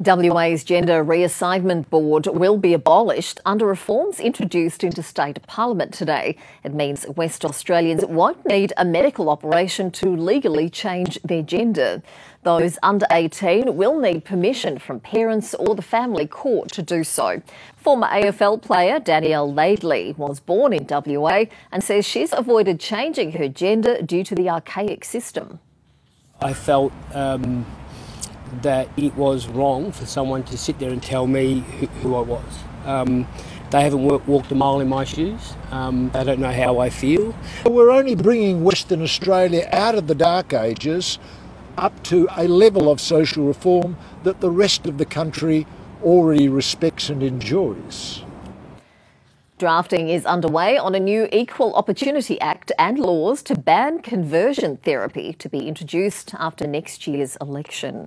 WA's Gender Reassignment Board will be abolished under reforms introduced into State Parliament today. It means West Australians won't need a medical operation to legally change their gender. Those under 18 will need permission from parents or the family court to do so. Former AFL player Danielle Laidley was born in WA and says she's avoided changing her gender due to the archaic system. I felt um that it was wrong for someone to sit there and tell me who, who I was. Um, they haven't work, walked a mile in my shoes. Um, they don't know how I feel. We're only bringing Western Australia out of the dark ages up to a level of social reform that the rest of the country already respects and enjoys. Drafting is underway on a new Equal Opportunity Act and laws to ban conversion therapy to be introduced after next year's election.